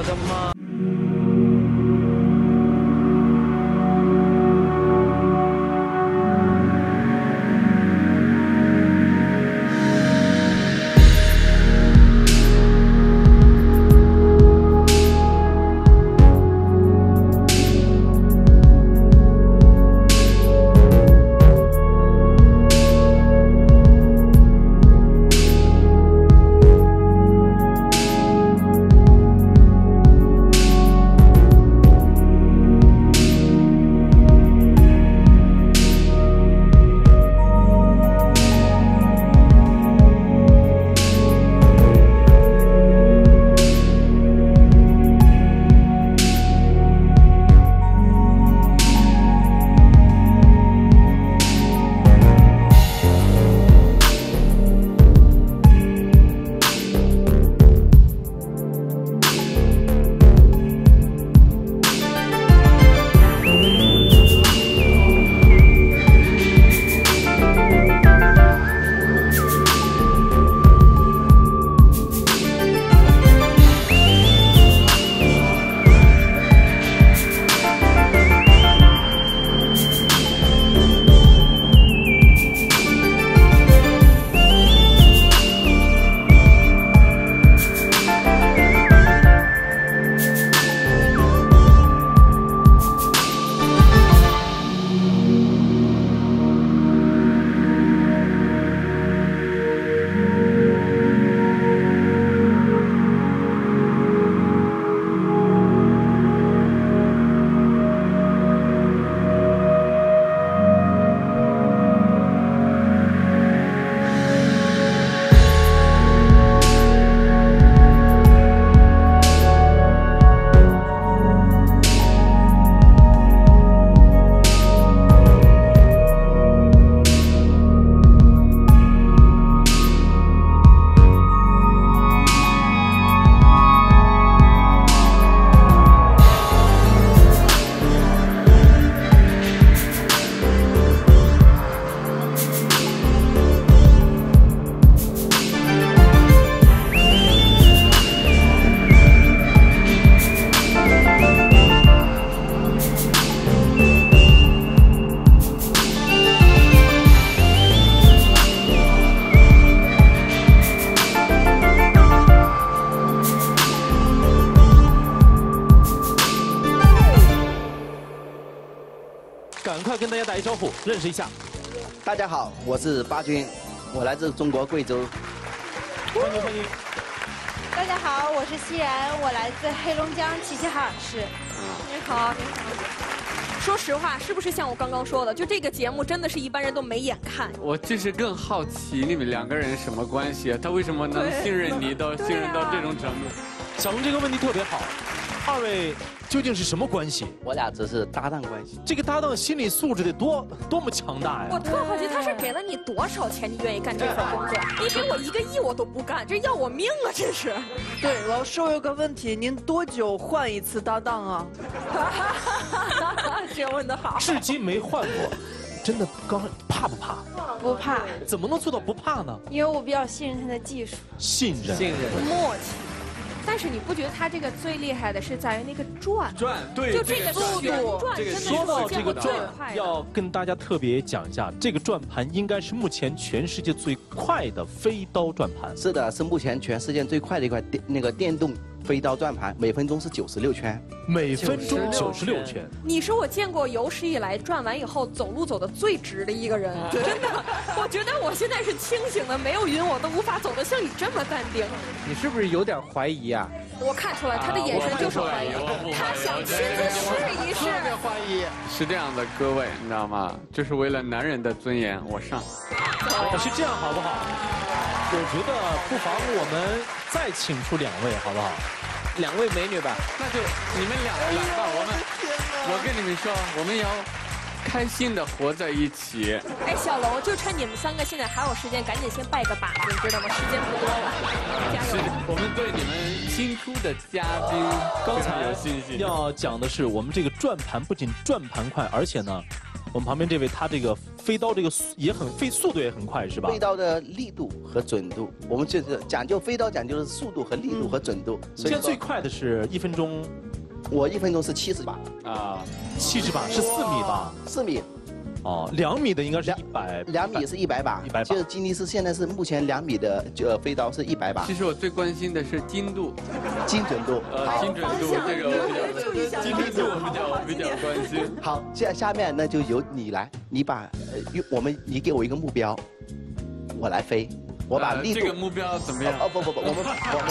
முதம்மா 跟大家打一招呼，认识一下。大家好，我是巴军，我来自中国贵州。欢迎欢迎。大家好，我是西然，我来自黑龙江齐齐哈尔市。你好，你好。说实话，是不是像我刚刚说的，就这个节目真的是一般人都没眼看？我就是更好奇你们两个人什么关系啊？他为什么能信任你到信任到这种程度？小龙这个问题特别好，二位究竟是什么关系？我俩只是搭档关系。这个搭档心理素质得多多么强大呀！我特好奇，他是给了你多少钱，你愿意干这份工作？你给我一个亿，我都不干，这要我命啊！这是。对，老师，我有个问题，您多久换一次搭档啊？这问的好，至今没换过，真的刚怕不怕？不怕。怎么能做到不怕呢？因为我比较信任他的技术。信任，信任，默契。但是你不觉得他这个最厉害的是在于那个转？转，对，就这个速度，转真的说到这个转，快要跟大家特别讲一下，这个转盘应该是目前全世界最快的飞刀转盘。是的，是目前全世界最快的一块电那个电动。飞刀转盘每分钟是九十六圈，每分钟九十六圈。你是我见过有史以来转完以后走路走的最直的一个人，真的。我觉得我现在是清醒的，没有晕我都无法走得像你这么淡定。你是不是有点怀疑啊？我看出来他的眼神就是怀疑，他想亲自试一试。怀疑。是这样的，各位，你知道吗？就是为了男人的尊严，我上。是这样好不好？我觉得不妨我们再请出两位，好不好？两位美女吧，那就你们俩来吧。我们，我跟你们说，我们要开心的活在一起。哎，小龙，就趁你们三个现在还有时间，赶紧先拜个把子，你知道吗？时间不多了，加油！我们对你们新出的嘉宾刚才有信心。要讲的是，我们这个转盘不仅转盘快，而且呢。我们旁边这位，他这个飞刀这个也很飞，速度也很快，是吧？飞刀的力度和准度，我们就是讲究飞刀讲究的是速度和力度和准度。现在最快的是一分钟我一分钟是七十把，啊，七十把是四米吧？四米，哦，两米的应该是一百，两米是一百把，一百把就是吉尼斯现在是目前两米的呃飞刀是一百把其，实我最关心的是精度，精准度。呃，精准度这个我比较关心。好，下下面那就由你来，你把呃，用我们你给我一个目标，我来飞，我把力度。呃这个目标怎么样？哦不不不，我们我们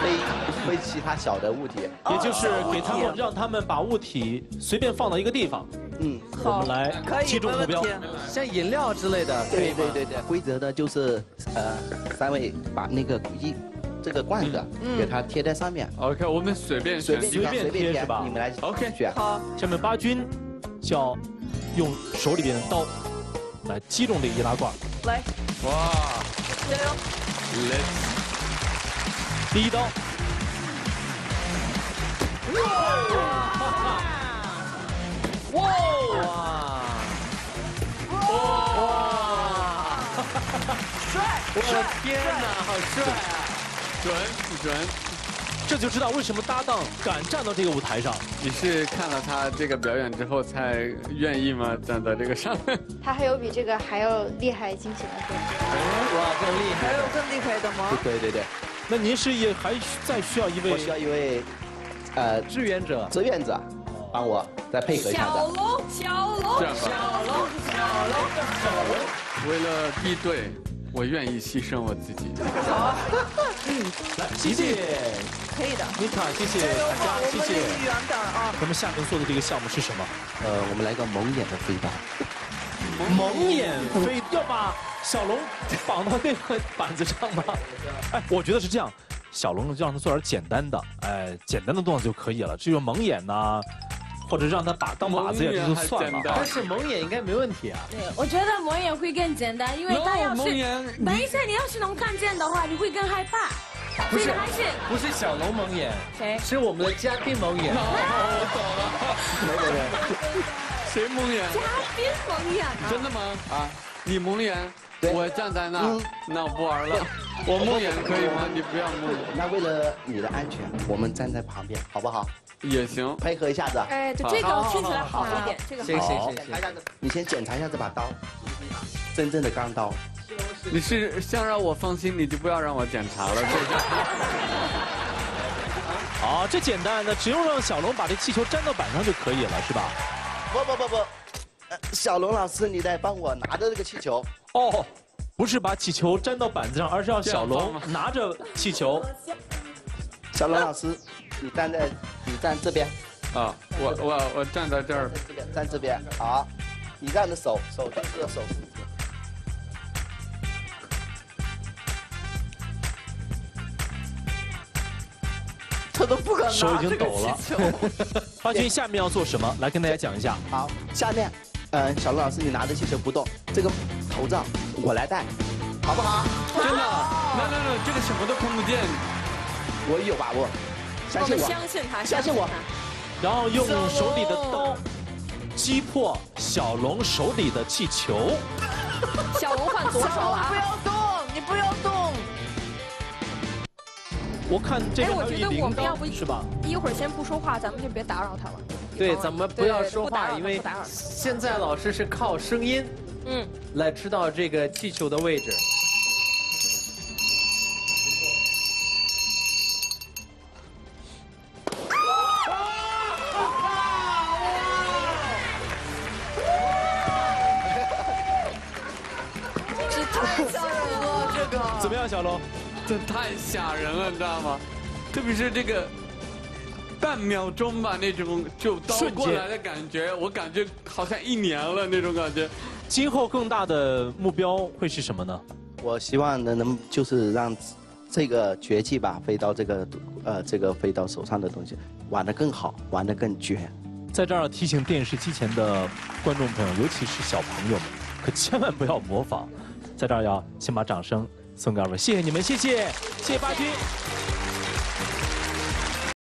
飞飞其他小的物体，也就是给他们让他们把物体随便放到一个地方，嗯，我们来可以，击中目标。像饮料之类的，对对对对，规则呢就是呃，三位把那个一这个罐子给它贴在上面，OK，我们随便选随便随便贴是吧？你们来 OK 选。好，下面八军就要用手里边的刀来击中这个易拉罐。来，哇。加油！，Let's。第一刀，我的天哪，好帅啊！准准。这就知道为什么搭档敢站到这个舞台上。你是看了他这个表演之后才愿意吗？站在这个上面？他还有比这个还要厉害惊喜的歌。哇，更厉害还有更厉害的吗？对对对，那您是也还再需要一位我需要一位呃志愿者，志愿者帮我再配合一下子。小龙，小龙，小龙小龙，小龙，为了一队，我愿意牺牲我自己。好来，谢谢可以的。妮卡，谢谢加油吧，大家，我们谢谢。远点啊！咱们下面做的这个项目是什么？呃，我们来个蒙眼的飞刀。蒙眼飞，要把小龙绑到那个板子上吗？哎，我觉得是这样，小龙就让他做点简单的，哎，简单的动作就可以了。至于蒙眼呐、或者让他把当靶子也这就算了。但是蒙眼应该没问题啊。对，我觉得蒙眼会更简单，因为他要是蒙眼等一下你要是能看见的话，你会更害怕。不是还是不是小龙蒙眼，谁？是我们的嘉宾蒙眼我懂了。谁蒙眼？嘉宾蒙眼啊！真的吗？啊，你蒙眼，我站在那嗯，那我不玩了。我蒙眼可以吗？你不要蒙，那为了你的安全，我们站在旁边，好不好？也行。配合一下子。哎，就，这个好好听起来好好一点，这个行好。行行行，你先检查一下这把刀，真正的钢刀。你是想让我放心，你就不要让我检查了，是不是？好，这简单的，只用让小龙把这气球粘到板上就可以了，是吧？不不不不，呃小龙老师，你得帮我拿着这个气球。哦，不是把气球粘到板子上，而是让小龙拿着气球。小龙老师，你站在，你站这边，啊，我我我站在这儿，这边站这边，好，你这样的手手就是手势。他都不敢手已经抖了气球。八军下面要做什么？来跟大家讲一下。好，下面，嗯、小龙老师，你拿着气球不动，这个头罩我来戴，好不好？真的，那那那这个什么都看不见。我有把握，相我们信我。相信他，相信我。然后用手里的刀击破小龙手里的气球。小龙换左手了不啊！要动，你不要动。我看这哎我觉得个还有一铃我们要不，是吧？一会儿先不说话，咱们就别打扰他了。对，咱们不要说话，因为现在老师是靠声音嗯，来知道这个气球的位置。这太吓人了，这个。怎么样，小龙？这太吓人了，你知道吗？特别是这个半秒钟吧，那种就刀过来的感觉，我感觉好像一年了那种感觉。今后更大的目标会是什么呢？我希望能能就是让这个绝技吧飞到这个呃这个飞到手上的东西玩得更好，玩得更绝。在这儿提醒电视机前的观众朋友，尤其是小朋友们，可千万不要模仿。在这儿要先把掌声送给二位，谢谢你们，谢谢，谢谢八军。